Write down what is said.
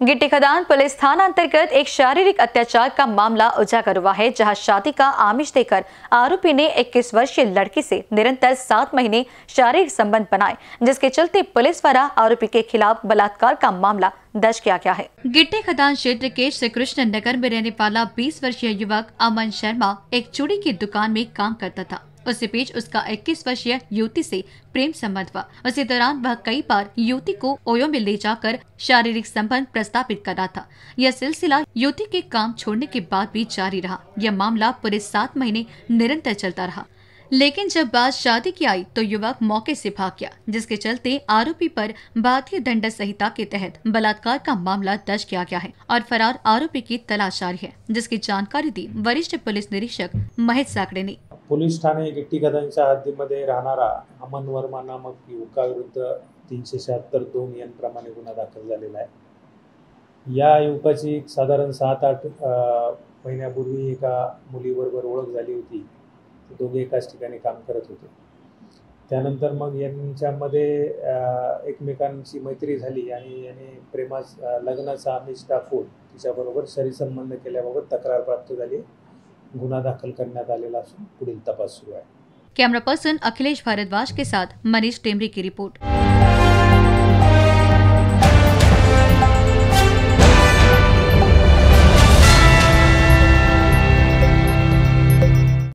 गिट्टी खदान पुलिस थाना अंतर्गत एक शारीरिक अत्याचार का मामला उजागर हुआ है, जहाँ शादी का आमिष देकर आरोपी ने 21 वर्षीय लड़की से निरंतर सात महीने शारीरिक संबंध बनाए, जिसके चलते पुलिस द्वारा आरोपी के खिलाफ बलात्कार का मामला दर्ज किया गया है। गिट्टी खदान क्षेत्र के श्री कृष्ण नगर में रहने वाला 20 वर्षीय युवक अमन शर्मा एक चूड़ी की दुकान में काम करता था। उसी बीच उसका 21 वर्षीय युवती से प्रेम संबंध हुआ। उसी दौरान वह कई बार युवती को ओयो में ले जाकर शारीरिक संबंध प्रस्तापित कर रहा था। यह सिलसिला युवती के काम छोड़ने के बाद भी जारी रहा। यह मामला पूरे सात महीने निरंतर चलता रहा। लेकिन जब बात शादी की आई तो युवक मौके से भाग गया, जिसके चलते आरोपी पर भारतीय दंड संहिता के तहत बलात्कार का मामला दर्ज किया गया है और फरार आरोपी की तलाश जारी है, जिसकी जानकारी दी वरिष्ठ पुलिस निरीक्षक महेश साकड़े ने। पोलीस ठाणे गिट्टीकदांच्या हद्दीमध्ये राहणारा अमन वर्मा नामक युवकाविरुद्ध तीनशे शहात्तर दोन यांप्रमाणे गुन्हा दाखल झालेला आहे. या युवकाची साधारण सात आठ महिन्यापूर्वी एका मुलीबरोबर ओळख झाली होती. ते दोघे एकाच ठिकाणी काम करत होते. त्यानंतर मग यांच्यामध्ये एकमेकांची मैत्री झाली आणि याने प्रेमा लग्नाचा आमिष दाखवून तिच्याबरोबर शरीरसंबंध केल्याबाबत तक्रार प्राप्त झाली. गुन्हा दाखल करण्यात आलेला असून पुढील तपास सुरू आहे. कैमरा पर्सन अखिलेश भारद्वाज के साथ मनीष टेमरी की रिपोर्ट.